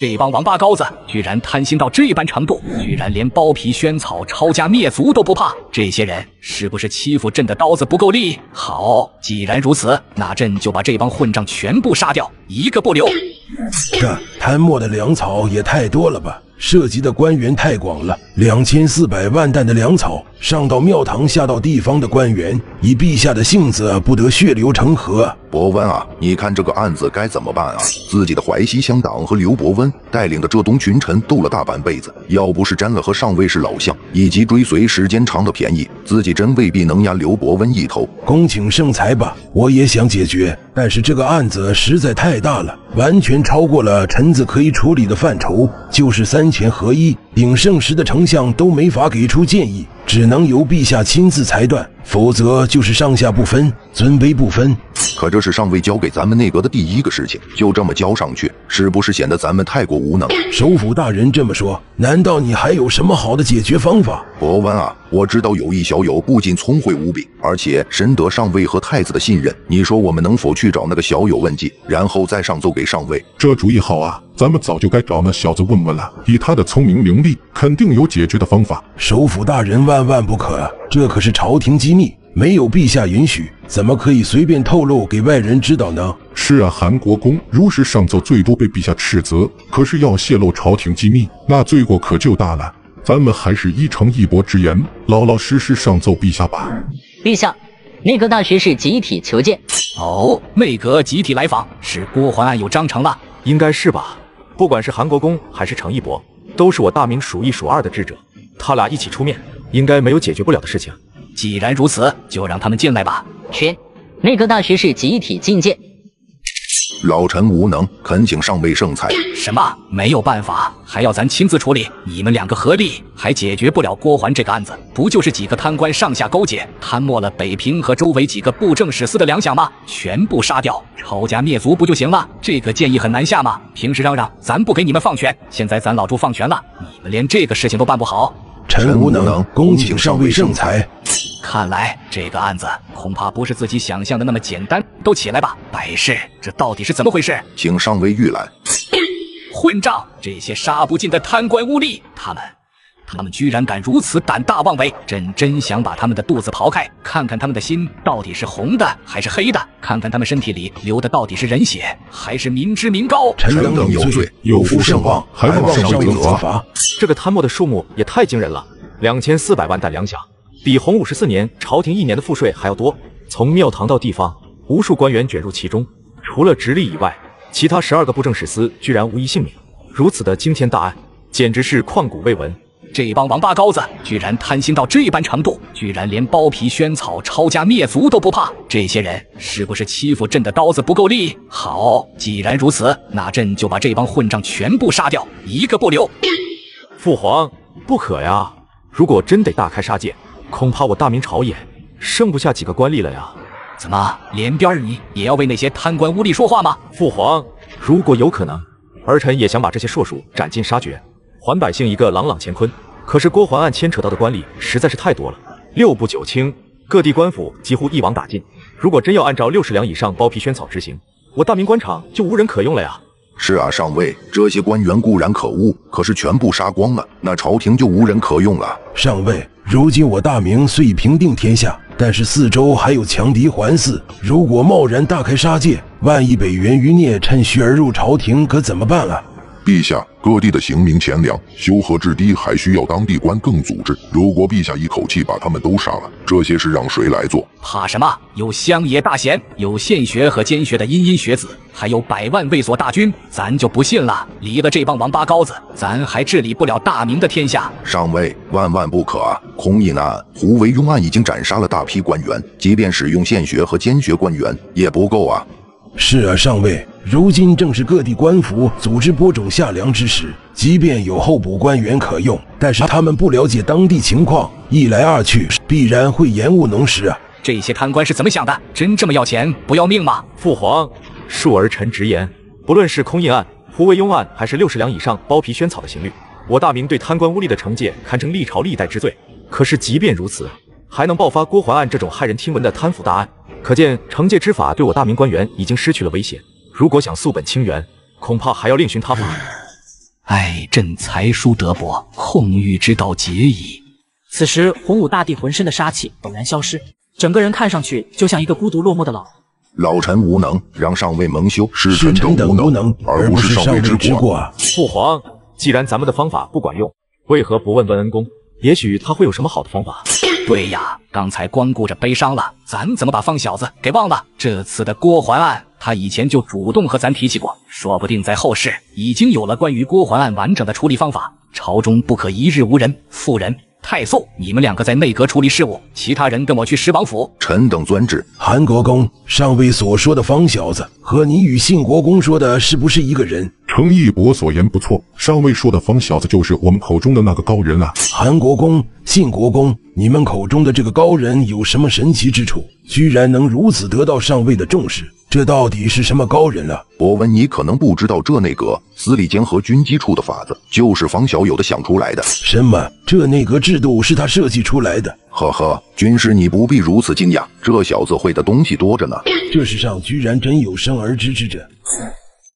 这帮王八羔子居然贪心到这般程度，居然连剥皮宣草、抄家灭族都不怕！这些人是不是欺负朕的刀子不够利？好，既然如此，那朕就把这帮混账全部杀掉，一个不留！这贪墨的粮草也太多了吧！涉及的官员太广了，两千四百万担的粮草上到庙堂，下到地方的官员，以陛下的性子，不得血流成河。伯温啊，你看这个案子该怎么办啊？自己的淮西乡党和刘伯温带领的浙东群臣斗了大半辈子，要不是沾了和上位是老乡，以及追随时间长的便宜，自己真未必能压刘伯温一头。恭请圣裁吧，我也想解决，但是这个案子实在太大了，完全超过了臣子可以处理的范畴。就是三权合一，鼎盛时的丞相都没法给出建议，只能由陛下亲自裁断，否则就是上下不分，尊卑不分。可这是上位交给咱们内阁的第一个事情，就这么交上去，是不是显得咱们太过无能？首府大人这么说，难道你还有什么好的解决方法？伯温啊，我知道有一小友不仅聪慧无比，而且深得上尉和太子的信任。你说我们能否去找那个小友问计，然后再上奏给上尉？这主意好啊，咱们早就该找那小子问问了。以他的聪明伶俐，肯定有解决的方法。首府大人万万不可，这可是朝廷机密。没有陛下允许，怎么可以随便透露给外人知道呢？是啊，韩国公如实上奏，最多被陛下斥责。可是要泄露朝廷机密，那罪过可就大了。咱们还是依承一伯之言，老老实实上奏陛下吧。陛下，内阁大学士集体求见。哦，内阁集体来访，是郭桓案有章程了？应该是吧。不管是韩国公还是程一博，都是我大明数一数二的智者，他俩一起出面，应该没有解决不了的事情。既然如此，就让他们进来吧。全内阁大学士集体觐见。老臣无能，恳请上位圣裁。什么？没有办法，还要咱亲自处理？你们两个合力还解决不了郭桓这个案子？不就是几个贪官上下勾结，贪没了北平和周围几个布政使司的粮饷吗？全部杀掉，抄家灭族不就行了？这个建议很难下吗？平时嚷嚷咱不给你们放权，现在咱老朱放权了，你们连这个事情都办不好。臣无能，恭请上位圣裁。看来这个案子恐怕不是自己想象的那么简单。都起来吧，百事，这到底是怎么回事？请上尉御览。混账！这些杀不尽的贪官污吏，他们，他们居然敢如此胆大妄为！朕真想把他们的肚子刨开，看看他们的心到底是红的还是黑的，看看他们身体里流的到底是人血还是民脂民膏。臣等有罪，有负圣望，还望上尉责罚。这个贪墨的数目也太惊人了，两千四百万担粮饷。比洪武十四年朝廷一年的赋税还要多，从庙堂到地方，无数官员卷入其中，除了直隶以外，其他十二个布政使司居然无一幸免。如此的惊天大案，简直是旷古未闻。这帮王八羔子居然贪心到这般程度，居然连剥皮萱草、抄家灭族都不怕！这些人是不是欺负朕的刀子不够利？好，既然如此，那朕就把这帮混账全部杀掉，一个不留。父皇，不可呀！如果真得大开杀戒。恐怕我大明朝也剩不下几个官吏了呀！怎么，连边儿你也要为那些贪官污吏说话吗？父皇，如果有可能，儿臣也想把这些硕鼠斩尽杀绝，还百姓一个朗朗乾坤。可是郭桓案牵扯到的官吏实在是太多了，六部九卿，各地官府几乎一网打尽。如果真要按照六十两以上包皮萱草执行，我大明官场就无人可用了呀！是啊，上尉，这些官员固然可恶，可是全部杀光了，那朝廷就无人可用了。上尉。如今我大明虽已平定天下，但是四周还有强敌环伺。如果贸然大开杀戒，万一北元余孽趁虚而入朝廷，可怎么办啊？陛下，各地的刑名钱粮修和制低，还需要当地官更组织。如果陛下一口气把他们都杀了，这些事让谁来做？怕什么？有乡野大贤，有献学和监学的殷殷学子，还有百万卫所大军，咱就不信了。离了这帮王八羔子，咱还治理不了大明的天下。上尉，万万不可啊！空印案、胡惟庸案已经斩杀了大批官员，即便使用献学和监学官员也不够啊。是啊，上尉，如今正是各地官府组织播种夏粮之时，即便有候补官员可用，但是他们不了解当地情况，一来二去，必然会延误农时啊。这些贪官是怎么想的？真这么要钱不要命吗？父皇，恕儿臣直言，不论是空印案、胡惟庸案，还是六十两以上包皮宣草的刑律，我大明对贪官污吏的惩戒堪称历朝历代之最。可是即便如此，还能爆发郭桓案这种骇人听闻的贪腐大案？可见惩戒之法对我大明官员已经失去了威胁。如果想溯本清源，恐怕还要另寻他法。唉，朕才疏德薄，控欲之道竭矣。此时，洪武大帝浑身的杀气陡然消失，整个人看上去就像一个孤独落寞的老人。老臣无能，让上位蒙羞，是是臣等无能，而不是上位之过。过。父皇，既然咱们的方法不管用，为何不问问恩公？也许他会有什么好的方法。对呀，刚才光顾着悲伤了，咱怎么把方小子给忘了？这次的郭环案，他以前就主动和咱提起过，说不定在后世已经有了关于郭环案完整的处理方法。朝中不可一日无人。妇人。太素，你们两个在内阁处理事务，其他人跟我去十王府。臣等遵旨。韩国公，上尉所说的方小子和你与信国公说的是不是一个人？程义伯所言不错，上尉说的方小子就是我们口中的那个高人啊。韩国公、信国公，你们口中的这个高人有什么神奇之处，居然能如此得到上尉的重视？这到底是什么高人了？博文，你可能不知道，这内阁司礼监和军机处的法子，就是方小友的想出来的。什么？这内阁制度是他设计出来的？呵呵，军师你不必如此惊讶，这小子会的东西多着呢。这世上居然真有生而知之者。